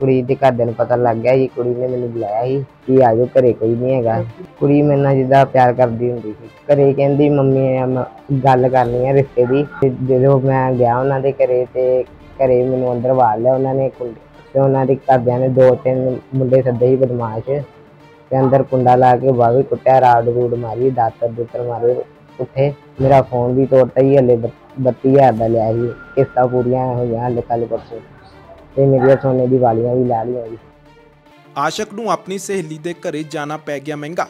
ਕੁੜੀ ਦੇ ਘਰਦਿਆਂ ਨੂੰ ਪਤਾ ਲੱਗ ਗਿਆ ਜੀ, ਕੁੜੀ ਨੇ ਮੈਨੂੰ ਬੁਲਾਇਆ ਸੀ ਕਿ ਆ ਜਾਓ, ਘਰੇ ਕੋਈ ਨਹੀਂ ਹੈਗਾ। ਕੁੜੀ ਮੇਰੇ ਨਾਲ ਜਿੱਦਾਂ ਪਿਆਰ ਕਰਦੀ ਹੁੰਦੀ ਸੀ। ਘਰੇ ਕਹਿੰਦੀ, ਮੰਮੀ ਮੈਂ ਗੱਲ ਕਰਨੀ ਹੈ ਰਿਸ਼ਤੇ ਦੀ। ਤੇ ਜਦੋਂ ਮੈਂ ਗਿਆ ਉਹਨਾਂ ਦੇ ਘਰੇ ਤੇ ਘਰੇ ਮੈਨੂੰ ਅੰਦਰ ਵਾੜ ਲਿਆ ਉਹਨਾਂ ਨੇ ਤੇ ਉਹਨਾਂ ਦੇ ਘਰਦਿਆਂ ਨੇ ਦੋ ਤਿੰਨ ਮੁੰਡੇ ਸੱਦੇ ਸੀ ਬਦਮਾਸ਼ ਤੇ ਅੰਦਰ ਕੁੰਡਾ ਲਾ ਕੇ ਬਾਹਰ ਕੁੱਟਿਆ ਰਾਡ ਰੂਡ ਮਾਰੀ, ਦਾਤਰ ਦੁੱਤਰ ਮਾਰੇ ਉੱਥੇ। ਮੇਰਾ ਫੋਨ ਵੀ ਤੋੜਤਾ ਹੀ ਹਲੇ 32000 ਦਾ ਲਿਆ ਸੀ। ਕਿਸ਼ਤਾਂ ਪੂਰੀਆਂ ਹੋਈਆਂ ਹਲੇ ਕੱਲ ਪਰਸੋਂ। ਤੇ ਮੇਰੀਆਂ ਸੋਨੇ ਦੀ ਵਾਲੀਆਂ ਵੀ ਲੈ ਲਈਆਂ ਜੀ। ਆਸ਼ਕ ਨੂੰ ਆਪਣੀ ਸਹੇਲੀ ਦੇ ਘਰੇ ਜਾਣਾ ਪੈ ਗਿਆ ਮਹਿੰਗਾ।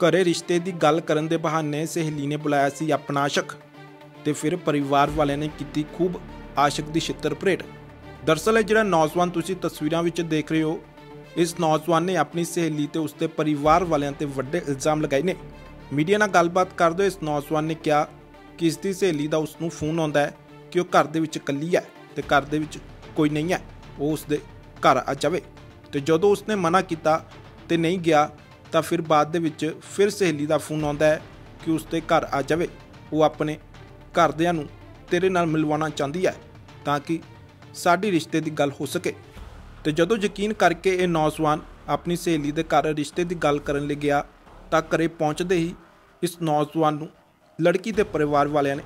ਘਰੇ ਰਿਸ਼ਤੇ ਦੀ ਗੱਲ ਕਰਨ ਦੇ ਬਹਾਨੇ ਸਹੇਲੀ ਨੇ ਬੁਲਾਇਆ ਸੀ ਆਪਣਾ ਆਸ਼ਕ ਤੇ ਫਿਰ ਪਰਿਵਾਰ ਵਾਲਿਆਂ ਨੇ ਕੀਤੀ ਖੂਬ ਆਸ਼ਕ ਦੀ ਛਿੱਤਰ ਪਰੇਡ। ਦਰਸਲ ਇਹ ਜਿਹੜਾ ਨੌਜਵਾਨ ਤੁਸੀਂ ਤਸਵੀਰਾਂ ਵਿੱਚ ਦੇਖ ਰਹੇ ਹੋ, ਇਸ ਨੌਜਵਾਨ ਨੇ ਆਪਣੀ ਸਹੇਲੀ ਤੇ ਉਸਦੇ ਪਰਿਵਾਰ ਵਾਲਿਆਂ ਤੇ ਵੱਡੇ ਇਲਜ਼ਾਮ ਲਗਾਏ ਨੇ। ਮੀਡੀਆ ਨਾਲ ਗੱਲਬਾਤ ਕਰਦੇ ਹੋਏ ਇਸ ਨੌਜਵਾਨ ਨੇ ਕਿਹਾ ਕਿ ਇਸ ਦੀ ਸਹੇਲੀ ਦਾ ਉਸ ਨੂੰ ਫੋਨ ਆਉਂਦਾ ਹੈ ਕਿ ਉਹ ਘਰ ਦੇ ਵਿੱਚ ਇਕੱਲੀ ਹੈ ਤੇ ਘਰ ਦੇ ਵਿੱਚ ਕੋਈ ਨਹੀਂ ਹੈ। ਉਹ ਉਸਦੇ ਘਰ ਆ ਜਾਵੇ। ਤੇ ਜਦੋਂ ਉਸਨੇ ਮਨਾ ਕੀਤਾ ਤੇ ਨਹੀਂ ਗਿਆ, ਤਾਂ ਫਿਰ ਬਾਅਦ ਦੇ ਵਿੱਚ ਫਿਰ ਸਹੇਲੀ ਦਾ ਫੋਨ ਆਉਂਦਾ ਹੈ ਕਿ ਉਸਦੇ ਘਰ ਆ ਜਾਵੇ। ਉਹ ਆਪਣੇ ਘਰਦਿਆਂ ਨੂੰ ਤੇਰੇ ਨਾਲ ਮਿਲਵਾਉਣਾ ਚਾਹੁੰਦੀ ਹੈ ਤਾਂ ਕਿ ਸਾਡੀ ਰਿਸ਼ਤੇ ਦੀ ਗੱਲ ਹੋ ਸਕੇ। ਤੇ ਜਦੋਂ ਯਕੀਨ ਕਰਕੇ ਇਹ ਨੌਜਵਾਨ ਆਪਣੀ ਸਹੇਲੀ ਦੇ ਘਰ ਰਿਸ਼ਤੇ ਦੀ ਗੱਲ ਕਰਨ ਲਈ ਗਿਆ, ਤਾਂ ਘਰੇ ਪਹੁੰਚਦੇ ਹੀ ਇਸ ਨੌਜਵਾਨ ਨੂੰ ਲੜਕੀ ਦੇ ਪਰਿਵਾਰ ਵਾਲਿਆਂ ਨੇ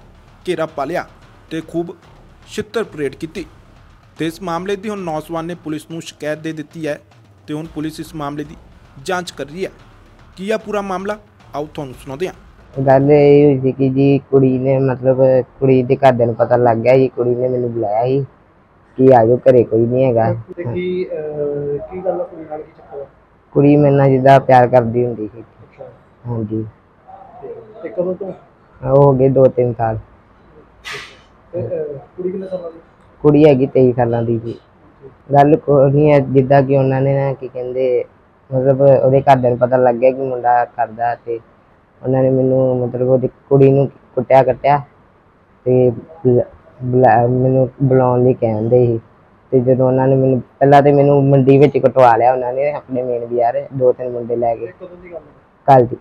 ਘੇਰਾ ਪਾ ਲਿਆ ਤੇ ਖੂਬ ਛਿੱਤਰ ਪਰੇਡ ਕੀਤੀ। ਤੇ ਇਸ ਮਾਮਲੇ ਦੀ ਹੁਣ ਨੌਜਵਾਨ ਨੇ ਪੁਲਿਸ ਨੂੰ ਸ਼ਿਕਾਇਤ ਦੇ ਦਿੱਤੀ ਹੈ ਤੇ ਹੁਣ ਪੁਲਿਸ ਇਸ ਮਾਮਲੇ ਦੀ ਜਾਂਚ ਕਰ ਰਹੀ ਹੈ। ਕੀ ਆ ਪੂਰਾ ਮਾਮਲਾ? ਆਓ ਤੁਹਾਨੂੰ ਸੁਣਾਉਂਦੇ ਹਾਂ। ਗੱਲ ਇਹ ਹੋਈ ਸੀ ਕਿ ਜੀ ਕੁੜੀ ਨੇ ਮਤਲਬ ਕੁੜੀ ਦੇ ਘਰਦਿਆਂ ਨੂੰ ਪਤਾ ਲੱਗ ਗਿਆ ਜੀ ਕੁੜੀ ਨੇ ਮੈਨੂੰ ਬੁਲਾਇਆ ਸੀ ਕਿ ਆ ਜਾਓ ਘਰੇ ਕੋਈ ਨਹੀਂ ਹੈਗਾ। ਤੇ ਕੀ ਕੀ ਗੱਲ ਆ ਕੁੜੀ ਨਾਲ ਕੀ ਚੱਕਰ ਆ? ਕੁੜੀ ਮੇਰੇ ਨਾਲ ਜਿੱਦਾਂ ਪਿਆਰ ਕਰਦੀ ਹੁੰਦੀ ਸੀ। ਹਾਂਜੀ। ਤੇ- ਕਦੋਂ ਤੋਂ? ਉਹ ਹੋ ਗਏ 2-3 ਸਾਲ। ਕੁੜੀ ਕਿੰਨੇ ਸਾਲਾਂ ਦੀ? ਕੁੜੀ ਹੈਗੀ 23 ਸਾਲਾਂ ਦੀ ਸੀ ਗੱਲ ਕੋਈ ਹੈ ਜਿੱਦਾਂ ਕਿ ਉਹਨਾਂ ਨੇ ਨਾ ਕੀ ਕਹਿੰਦੇ ਮਤਲਬ ਉਹਦੇ ਘਰਦਿਆਂ ਨੂੰ ਪਤਾ ਲੱਗ ਗਿਆ ਕਿ ਮੁੰਡਾ ਕਰਦਾ ਤੇ ਉਹਨਾਂ ਨੇ ਮੈਨੂੰ ਮਤਲਬ ਉਹਦੀ ਕੁੜੀ ਨੂੰ ਕੁੱਟਿਆ ਕੱਟਿਆ ਤੇ ਮੈਨੂੰ ਬੁਲਾਉਣ ਲਈ ਕਹਿੰਦੇ ਸੀ। ਤੇ ਜਦੋਂ ਉਹਨਾਂ ਨੇ ਮੈਨੂੰ ਪਹਿਲਾਂ ਤੇ ਮੈਨੂੰ ਮੰਡੀ ਵਿੱਚ ਕਟਵਾ ਲਿਆ ਉਹਨਾਂ ਨੇ ਆਪਣੇ ਮੇਨ ਬਾਜ਼ਾਰ ਦੋ ਤਿੰਨ ਮੁੰਡੇ ਲੈ ਹੈ ਕੱਲ ਦੀ?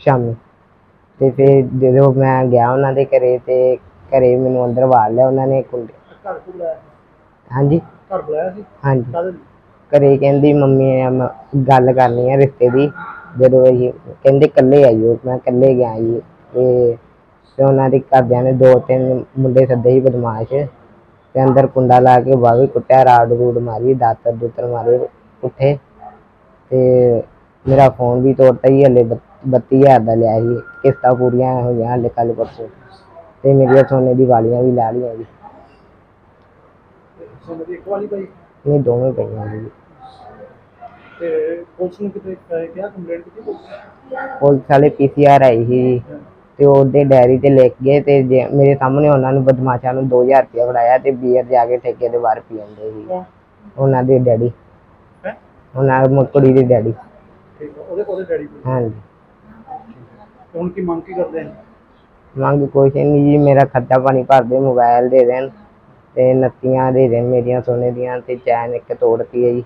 ਸ਼ਾਮੀ। ਤੇ ਫਿਰ ਜਦੋਂ ਮੈਂ ਗਿਆ ਉਹਨਾਂ ਦੇ ਘਰੇ ਤੇ ਘਰੇ ਮੈਨੂੰ ਅੰਦਰ ਵਾੜ ਲਿਆ ਉਹਨਾਂ ਨੇ ਕੁੰਡੇ। ਘਰ ਕੋਲ ਬੁਲਾਇਆ ਸੀ? ਹਾਂਜੀ। ਘਰ ਬੁਲਾਇਆ ਸੀ? ਹਾਂਜੀ? ਘਰੇ ਕਹਿੰਦੀ ਮੰਮੀ ਮੈਂ ਗੱਲ ਕਰਨੀ ਹੈ ਰਿਸ਼ਤੇ ਦੀ। ਜਦੋਂ ਇਹ ਕਹਿੰਦੇ ਇਕੱਲੇ ਆਈਓ ਮੈਂ ਇਕੱਲੇ ਗਿਆ ਜੀ। ਤੇ ਤੇ ਉਹਨਾਂ ਦੇ ਘਰਦਿਆਂ ਨੇ ਦੋ ਤਿੰਨ ਮੁੰਡੇ ਸੱਦੇ ਸੀ ਬਦਮਾਸ਼। ਤੇ ਅੰਦਰ ਕੁੰਡਾ ਲਾ ਕੇ ਬਾਹਰ ਕੁੱਟਿਆ ਰਾੜ ਰੂੜ ਮਾਰੀ ਦਾਤਰ ਦੁੱਤਰ ਮਾਰੇ ਉੱਥੇ। ਤੇ ਮੇਰਾ ਫੋਨ ਵੀ ਤੋੜਤਾ ਹੀ ਹਲੇ 32000 ਦਾ ਲਿਆ ਸੀ। ਕਿਸ਼ਤਾਂ ਪੂਰੀਆਂ ਹੋਈਆਂ ਹਲੇ ਕੱਲ ਪਰਸੋਂ। ਤੇ ਮੇਰੀਆਂ ਸੋਨੇ ਦੀ ਵਾਲੀਆਂ ਵੀ ਲੈ ਲਈਆਂ ਜੀ। ਸੋਨੇ ਦੀ ਇੱਕ ਵਾਲੀ ਪਈ? ਨਹੀਂ ਦੋਵੇਂ ਪਈਆਂ ਜੀ। ਤੇ ਪੁਲਿਸ ਨੂੰ ਕਿਤੇ ਕਿਹਾ ਕੰਪਲੇਂਟ ਕੀਤੀ ਪੁਲਿਸ? ਵਾਲੇ ਪੀਸੀਆਰ ਆਈ ਸੀ ਤੇ ਉਹਦੇ ਡਾਇਰੀ ਤੇ ਲਿਖ ਗਏ ਤੇ ਮੇਰੇ ਸਾਹਮਣੇ ਉਹਨਾਂ ਨੂੰ ਬਦਮਾਸ਼ਾਂ ਨੂੰ 2000 ਰੁਪਇਆ ਫੜਾਇਆ ਤੇ ਬੀਅਰ ਜਾ ਕੇ ਠੇਕੇ ਦੇ ਬਾਹਰ ਪੀ ਜਾਂਦੇ ਸੀ। ਉਹਨਾਂ ਦੇ ਡੈਡੀ। ਹੈ? ਉਹਨਾਂ ਦੀ ਕੁੜੀ ਦੇ ਡੈਡੀ। ਠੀਕ ਆ ਉਹਦੇ ਉਹਦੇ ਡੈਡੀ ਹਾਂਜੀ। ਹੁਣ ਕੀ ਮੰਗ ਕੀ ਕਰਦੇ ਨੇ? ਮੰਗ ਕੁਛ ਨਹੀਂ ਜੀ, ਮੇਰਾ ਖਰਚਾ ਪਾਣੀ ਭਰ ਦੇ ਮੋਬਾਈਲ ਦੇ ਦੇਣ ਤੇ ਨੱਤੀਆਂ ਦੇ ਦੇਣ ਮੇਰੀਆਂ ਸੋਨੇ ਦੀਆਂ ਤੇ ਚੈਨ ਇੱਕ ਤੋੜਤੀ ਹੈ ਜੀ।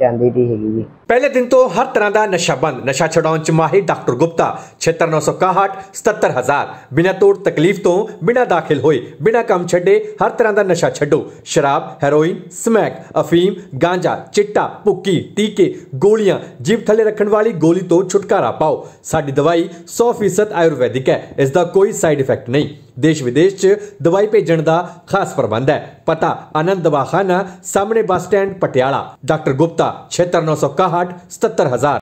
ਚਾਂਦੀ ਦੀ ਹੈਗੀ ਜੀ। ਪਹਿਲੇ ਦਿਨ ਤੋਂ ਹਰ ਤਰ੍ਹਾਂ ਦਾ ਨਸ਼ਾ ਬੰਦ, ਨਸ਼ਾ ਛਡਾਉਣ ਚ ਮਾਹਿਰ ਡਾਕਟਰ ਗੁਪਤਾ 76961 77000 ਬਿਨਾਂ ਤੋੜ ਤਕਲੀਫ ਤੋਂ, ਬਿਨਾਂ ਦਾਖਲ ਹੋਏ, ਬਿਨਾਂ ਕੰਮ ਛੱਡੇ ਹਰ ਤਰ੍ਹਾਂ ਦਾ ਨਸ਼ਾ ਛੱਡੋ। ਸ਼ਰਾਬ, ਹੈਰੋਇਨ, ਸਮੈਕ, ਅਫੀਮ, ਗਾਂਜਾ, ਚਿੱਟਾ, ਭੁੱਕੀ, ਟੀਕੇ, ਗੋਲੀਆਂ, ਜੀਭ ਥੱਲੇ ਰੱਖਣ ਵਾਲੀ ਗੋਲੀ ਤੋਂ ਛੁਟਕਾਰਾ ਪਾਓ। ਸਾਡੀ ਦਵਾਈ 100% ਆਯੁਰਵੈਦਿਕ ਹੈ, ਇਸ ਦਾ ਕੋਈ ਸਾਈਡ ਇਫੈਕਟ ਨਹੀਂ। ਦੇਸ਼ ਵਿਦੇਸ਼ 'ਚ ਦਵਾਈ ਭੇਜਣ ਦਾ ਖਾਸ ਪ੍ਰਬੰਧ ਹੈ। ਪਤਾ ਆਨੰਦ ਦਵਾਖਾਨਾ, ਸਾਹਮਣੇ bus stand, Patiala. Doctor Gupta 76961 77000